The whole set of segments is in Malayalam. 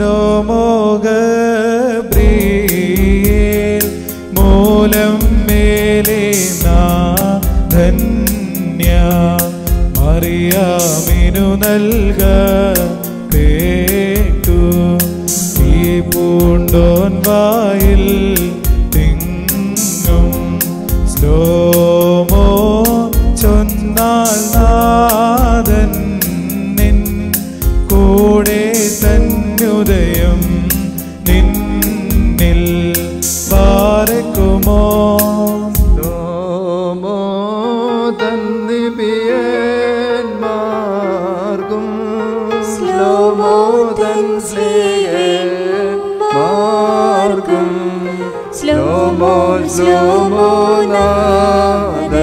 ശ്ലോമോഗബ്രിയേൽ മൂലം മേലെ ധന്യ. മറിയാമിനു നൽക കേട്ടു. വായിൽ നിന്നിൽ പാരക്കുമോ ലോമോ തന്നിപിയന്മാർക്കും സ്ലോമോ തൻ സ്ലേയന്മാർക്കും സ്ലോമോ സ്ലോമോ നാദങ്ങൾ.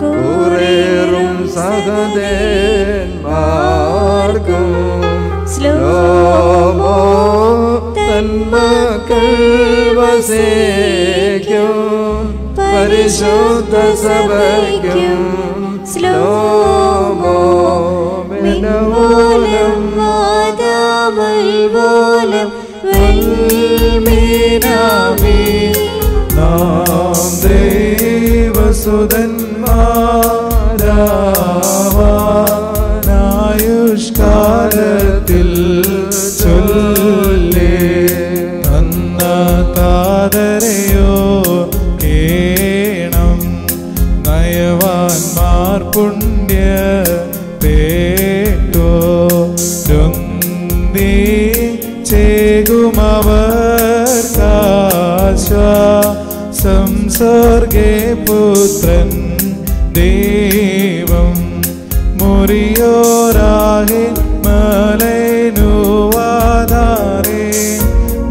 കൂറേറും സഹദേന്മാർക്കും തന്മക്കൾ വസേക്കും പരിശുദ്ധ സഭയ്ക്കും സ്ലോമോ മിനവോലം മാതാമൽവോലം വെൽമീനാമി നാം ദേവസുതന്മാരാവാനായുഷ്കാലത്തിൽ നയവാൻമാർ പുണ്യ പേട്ടോ രൊന്തി ചേകുമവർക്കാശ്വാസം സ്വർഗേ പുത്രൻ ദൈവം മുറിയോരാഹി മലനുവാദാരേ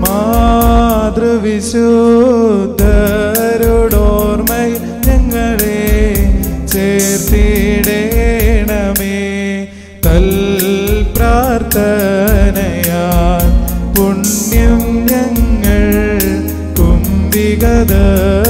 മാതൃവിശുദ്ധരോടോർമ്മ ചേർത്തിടേണമേ തൽ പ്രാർത്ഥനയാൽ പുണ്യം ഞങ്ങൾ കുംഭികതർക്ക്